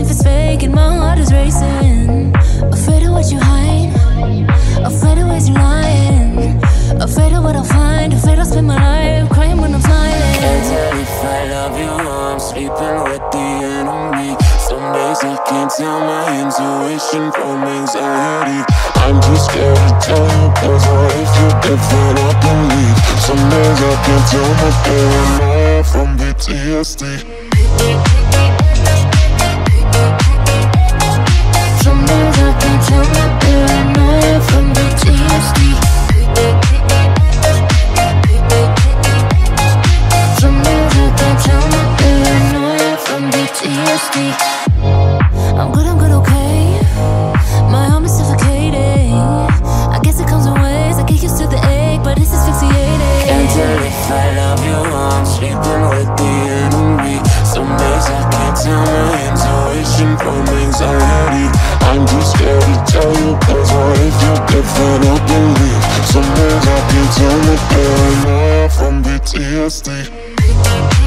if it's fake and my heart is racing. Afraid of what you hide, afraid of ways you're lying, afraid of what I'll find, afraid I'll spend my life crying when I'm. Can't tell if I love you, I'm sleeping with the enemy. Some days I can't tell my intuition from anxiety. I'm too scared to tell you, cause what if you're different, I believe. Some days I can't tell my paranoia from PTSD. I'm good, I'm good, okay. My arm is suffocating. I guess it comes in waves. I get used to the ache, but it's asphyxiating. Can't tell if I love you, I'm sleeping with the enemy. Some days I can't tell my intuition from anxiety. I'm too scared to tell you, cause what if you're different, I believe. Some days I can't tell my paranoia from PTSD.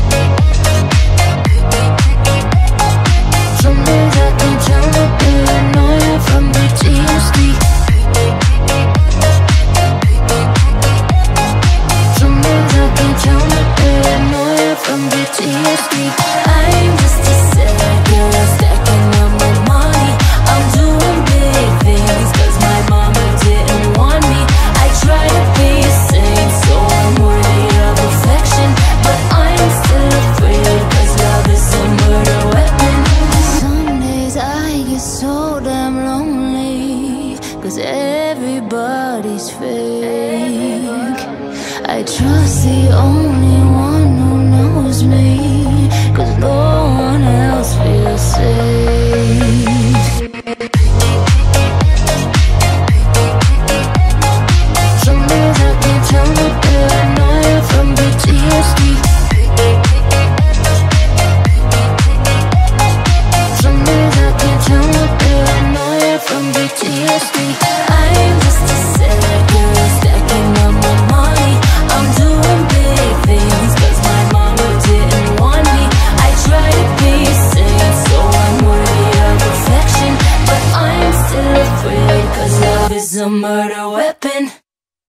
'Cause everybody's fake. I trust the only one who knows me, 'cause no a murder weapon.